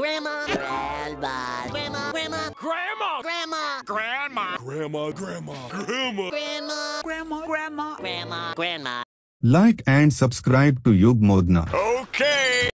Grandma. Grandma. Grandma. Grandma. Grandma. Grandma. Grandma. Grandma. Grandma. Grandma. Grandma. Grandma. Grandma. Grandma. Grandma. Like and subscribe to Yug Modnar. Okay.